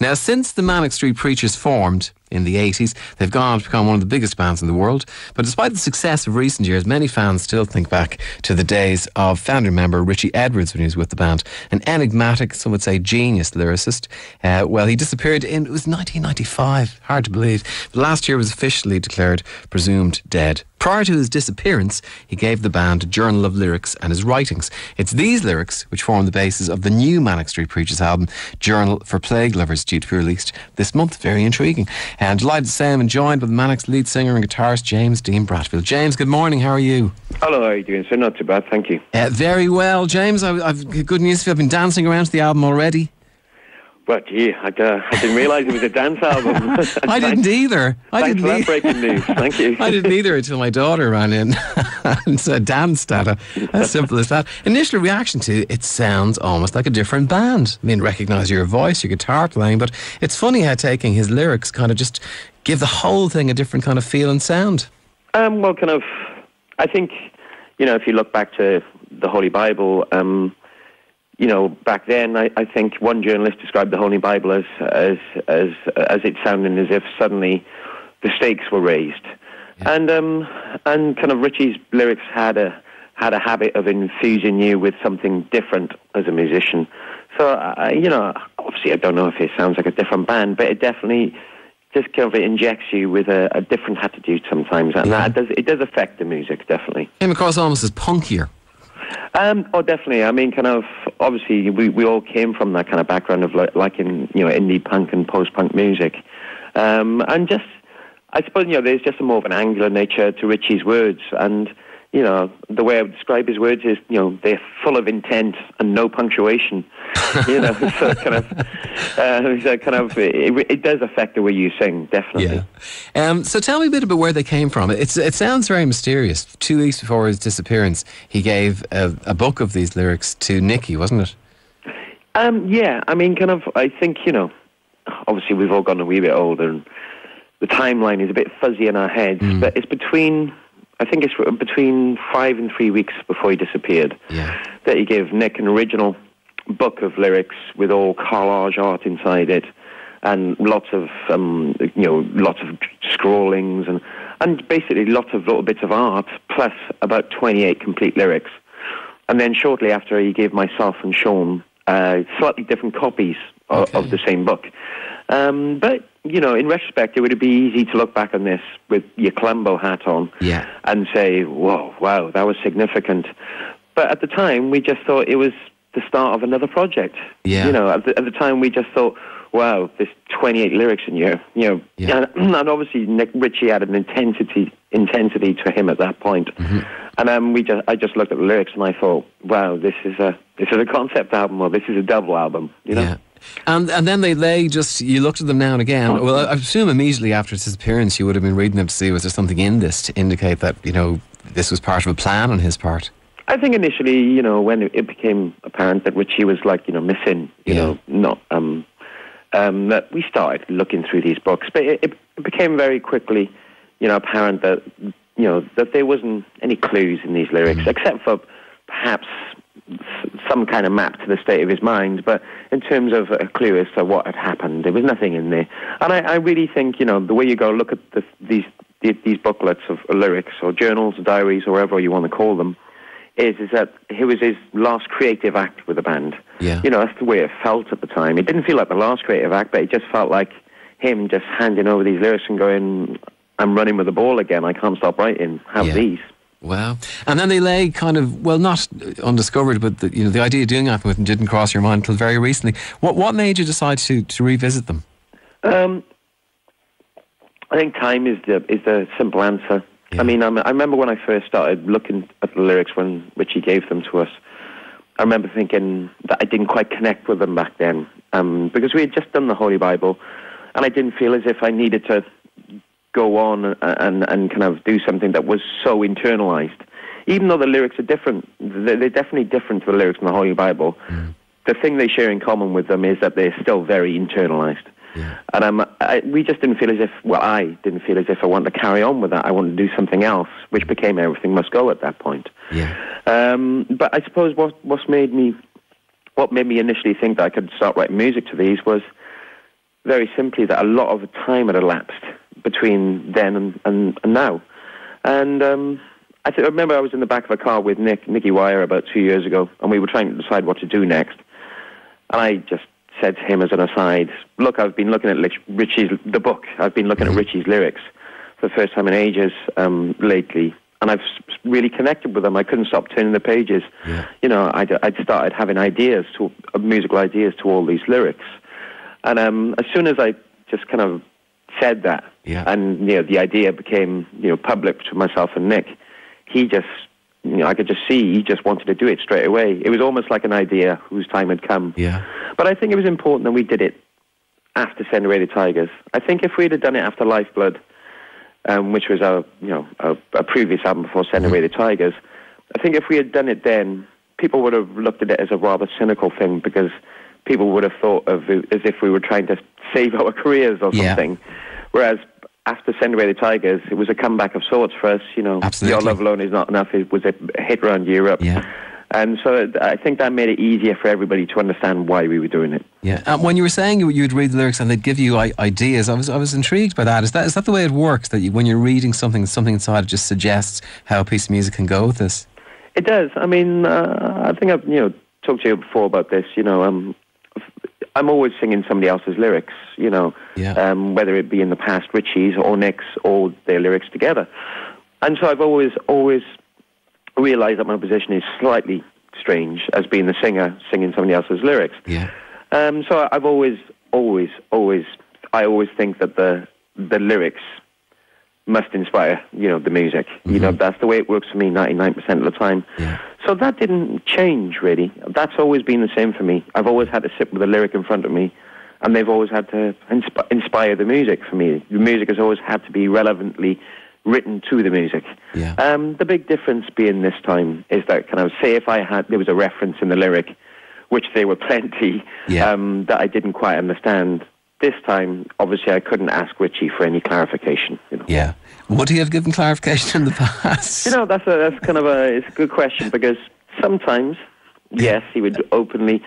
Now, since the Manic Street Preachers formed in the 80s, they've gone on to become one of the biggest bands in the world. But despite the success of recent years, many fans still think back to the days of founder member Richey Edwards when he was with the band. An enigmatic, some would say genius lyricist. Uh, well, he disappeared in, it was 1995. Hard to believe. But last year was officially declared presumed dead. Prior to his disappearance, he gave the band a journal of lyrics and his writings. It's these lyrics which form the basis of the new Manic Street Preachers album, Journal for Plague Lovers, due to be released this month. Very intriguing. And delighted to say I'm joined by the Manic's lead singer and guitarist, James Dean Bradfield. James, good morning. How are you? Hello, how are you doing, sir? Not too bad, thank you. Uh, very well, James. I, have good news for you. I've been dancing around to the album already. Well, gee, I, uh, I didn't realise it was a dance album. I didn't either. I Thanks didn't for that breaking news. Thank you. I didn't either until my daughter ran in and said danced at it. As simple as that. Initial reaction to it sounds almost like a different band. I mean, recognise your voice, your guitar playing, but it's funny how taking his lyrics kind of just give the whole thing a different kind of feel and sound. Um, well, kind of, I think, you know, if you look back to the Holy Bible, um, you know, back then, I, I think one journalist described the Holy Bible as as as as it sounding as if suddenly the stakes were raised, yeah. and um, and kind of Richey's lyrics had a had a habit of infusing you with something different as a musician. So, uh, you know, obviously, I don't know if it sounds like a different band, but it definitely just kind of injects you with a, a different attitude sometimes, and yeah. that does it does affect the music definitely. Came across almost as punkier. Um, oh, definitely. I mean, kind of. Obviously, we, we all came from that kind of background of like, like in you know indie punk and post punk music, um, and just I suppose you know there's just a more of an angular nature to Richey's words, and you know, the way I would describe his words is, you know, they're full of intent and no punctuation. you know, so kind of, uh, so kind of, it, it, does affect the way you sing, definitely. Yeah. Um, so tell me a bit about where they came from. It's, it sounds very mysterious. Two weeks before his disappearance, he gave a, a book of these lyrics to Nicky, wasn't it? Um, yeah, I mean, kind of, I think, you know, obviously we've all gotten a wee bit older and the timeline is a bit fuzzy in our heads, mm. but it's between I think it's between five and three weeks before he disappeared yeah. that he gave Nick an original book of lyrics with all collage art inside it and lots of um, you know lots of scrawlings and and basically lots of little bits of art plus about 28 complete lyrics and then shortly after he gave myself and Sean uh, slightly different copies of, okay. of the same book um, but you know, in retrospect, it would be easy to look back on this with your Columbo hat on yeah. and say, whoa, wow, that was significant. But at the time, we just thought it was the start of another project. Yeah. You know, at the, at the time, we just thought, wow, there's 28 lyrics in here. You know, yeah. and, and, obviously Nick Richey had an intensity intensity to him at that point. Mm-hmm. And um, we just, I just looked at the lyrics and I thought, wow, this is a this is a concept album or this is a double album. You know. Yeah. And and then they lay just you looked at them now and again. Well, I assume immediately after his appearance, you would have been reading them to see was there something in this to indicate that you know this was part of a plan on his part. I think initially, you know, when it became apparent that Richey was like you know missing, you yeah. know, not um, um, that we started looking through these books, but it, it became very quickly, you know, apparent that you know that there wasn't any clues in these lyrics mm. except for perhaps some kind of map to the state of his mind, but in terms of uh, a clue as to what had happened, there was nothing in there. And I, I really think, you know, the way you go look at the, these these booklets of uh, lyrics or journals, or diaries, or whatever you want to call them, is is that it was his last creative act with the band. Yeah. You know, that's the way it felt at the time. It didn't feel like the last creative act, but it just felt like him just handing over these lyrics and going, "I'm running with the ball again. I can't stop writing. Have yeah. these." Wow. And then they lay kind of, well, not undiscovered, but the, you know, the idea of doing anything with them didn't cross your mind until very recently. What, what made you decide to, to revisit them? Um, I think time is the, is the simple answer. Yeah. I mean, I'm, i remember when I first started looking at the lyrics when Richey gave them to us. I remember thinking that I didn't quite connect with them back then um, because we had just done the Holy Bible, and I didn't feel as if I needed to go on and, and kind of do something that was so internalized. Even though the lyrics are different, they're definitely different to the lyrics in the Holy Bible. Mm. The thing they share in common with them is that they're still very internalized. Yeah. And um, I, we just didn't feel as if, well, I didn't feel as if I wanted to carry on with that. I wanted to do something else, which became Everything Must Go at that point. Yeah. Um, but I suppose what, what's made me, what made me initially think that I could start writing music to these was very simply that a lot of time had elapsed between then and, and, and now. And um, I, th- I remember I was in the back of a car with Nick, Nicky Wire about two years ago, and we were trying to decide what to do next. And I just said to him as an aside, look, I've been looking at Richey's, the book, I've been looking at mm-hmm. Richey's lyrics for the first time in ages um, lately. And I've really connected with them. I couldn't stop turning the pages. Yeah. You know, I'd, I'd started having ideas, to, uh, musical ideas to all these lyrics. And um, as soon as I just kind of said that, yeah. and you know, the idea became you know public to myself and Nick, he just you know, I could just see he just wanted to do it straight away. It was almost like an idea whose time had come. Yeah. But I think it was important that we did it after Send Away the Tigers. I think if we'd have done it after Lifeblood, um, which was our, you know, a, a previous album before Send Away the Tigers, I think if we had done it then, people would have looked at it as a rather cynical thing because people would have thought of as if we were trying to save our careers or something. Yeah. Whereas after Send Away the Tigers, it was a comeback of sorts for us. You know, Absolutely. Your Love Alone is Not Enough. It was a hit around Europe. Yeah. And so I think that made it easier for everybody to understand why we were doing it. Yeah. And when you were saying you, would read the lyrics and they'd give you ideas, I was I was intrigued by that. Is that is that the way it works? That you, when you're reading something, something inside it just suggests how a piece of music can go with this. It does. I mean, uh, I think I've you know talked to you before about this. You know, um, I'm always singing somebody else's lyrics, you know, yeah. um, whether it be in the past Richey's or Nick's or their lyrics together. And so I've always, always realized that my position is slightly strange as being the singer singing somebody else's lyrics. Yeah. Um, so I've always, always, always, I always think that the the lyrics must inspire, you know, the music. Mm-hmm. You know, that's the way it works for me 99% of the time. Yeah. So that didn't change really. That's always been the same for me. I've always had to sit with a lyric in front of me, and they've always had to insp- inspire the music for me. The music has always had to be relevantly written to the music. Yeah. Um, the big difference being this time is that kind of say if I had there was a reference in the lyric, which there were plenty yeah. um, that I didn't quite understand this time, obviously, I couldn't ask Richey for any clarification. You know. Yeah. Would he have given clarification in the past? You know, that's a that's kind of a it's a good question because sometimes, yes, he would openly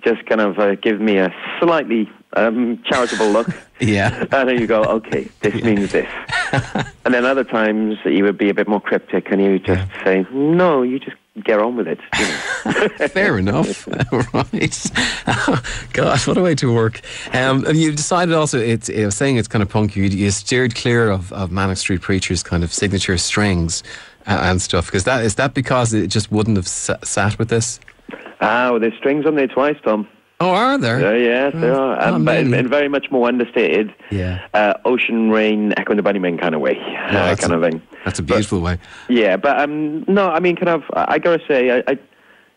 just kind of uh, give me a slightly um, charitable look. yeah. And then you go, okay, this yeah. means this. and then other times he would be a bit more cryptic and he would just yeah. say, no, you just get on with it. You know. Fair enough. right. God, what a way to work. Um, you've decided also, it's, I was saying it's kind of punky, you, you steered clear of, of Manic Street Preacher's kind of signature strings and, and stuff. Because that, is that because it just wouldn't have sat with this? Ah, well, there's strings on there twice, Tom. Oh, are there? Uh, yes, there are. Oh, um, but in, in, very much more understated, yeah. Uh, ocean rain, Echo and the Bunnymen kind of way, uh, kind a, of thing. That's a beautiful but, way. Yeah, but um, no, I mean, kind of. I gotta say, I, I,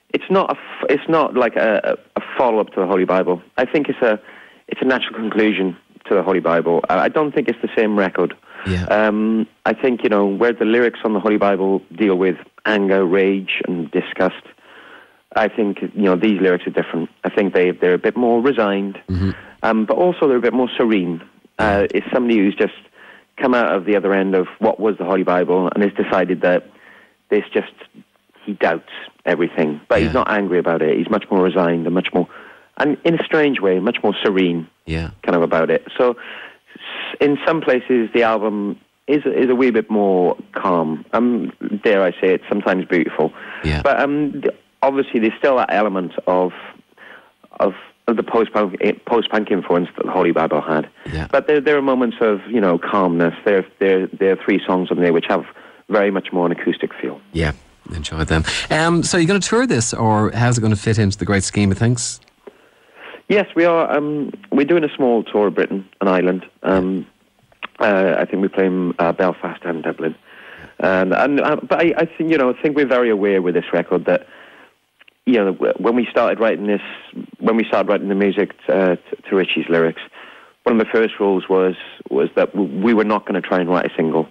it's not a, it's not like a, a follow up to the Holy Bible. I think it's a, it's a natural conclusion to the Holy Bible. I don't think it's the same record. Yeah. Um, I think you know where the lyrics on the Holy Bible deal with anger, rage, and disgust I think you know these lyrics are different. I think they they're a bit more resigned, mm-hmm. um, but also they're a bit more serene. Uh, it's somebody who's just come out of the other end of what was the Holy Bible and has decided that this just he doubts everything, but yeah. he's not angry about it. He's much more resigned and much more, and in a strange way, much more serene. Yeah, kind of about it. So, in some places, the album is is a wee bit more calm. Um, dare I say it? Sometimes beautiful. Yeah. But um, obviously there's still that element of of, of the post punk eh, post punk influence that Holy Bible had. Yeah. But there there are moments of you know calmness. There there there are three songs on there which have very much more an acoustic feel. Yeah, enjoyed them. Um, so you're going to tour this, or how's it going to fit into the great scheme of things? Yes, we are. Um, we're doing a small tour of Britain and Ireland. Um, uh, I think we play in uh, Belfast and Dublin. And, and uh, but I, I think you know I think we're very aware with this record that you know, when we started writing this, when we started writing the music uh, to, Richey's lyrics, one of the first rules was was that we were not going to try and write a single.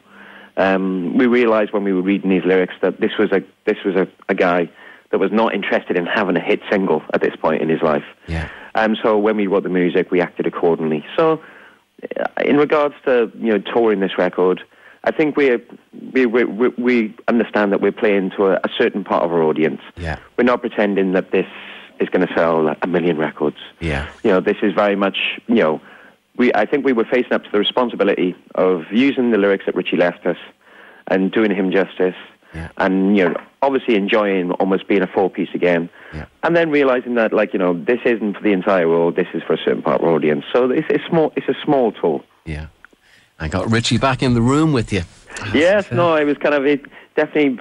Um, we realised when we were reading these lyrics that this was a this was a, a guy that was not interested in having a hit single at this point in his life. Yeah. Um, so when we wrote the music, we acted accordingly. So, uh, in regards to you know touring this record, I think we we we, we understand that we're playing to a, a, certain part of our audience. Yeah. We're not pretending that this is going to sell a million records. Yeah. You know, this is very much you know we I think we were facing up to the responsibility of using the lyrics that Richey left us and doing him justice. Yeah. And you know, obviously enjoying almost being a four piece again, Yeah. and then realizing that like you know this isn't for the entire world, this is for a certain part of our audience. So it's, it's small, it's a small tool. Yeah. I got Richey back in the room with you. Yes, no, it was kind of it definitely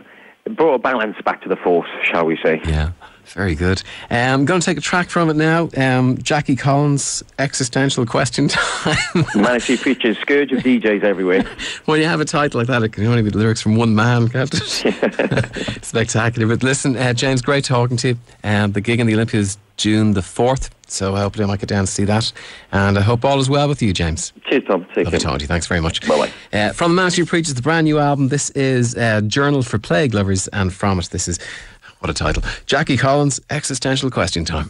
brought a balance back to the force, shall we say? Yeah. Very good. Um, I'm going to take a track from it now. Um, Jackie Collins, existential question time. Manic Preachers, scourge of DJs everywhere. when you have a title like that, it can only be the lyrics from one man, can't it? Spectacular. But listen, uh, James, great talking to you. Um, the gig in the Olympia is June the 4th, so hopefully I might get down to see that. And I hope all is well with you, James. Cheers, Tom. Take Lovely talking to you. Thanks very much. Bye-bye. Uh, from the Man Who Preaches, the brand new album. This is uh, Journal for Plague Lovers, and from it, this is what a title: Jackie Collins, Existential Question Time.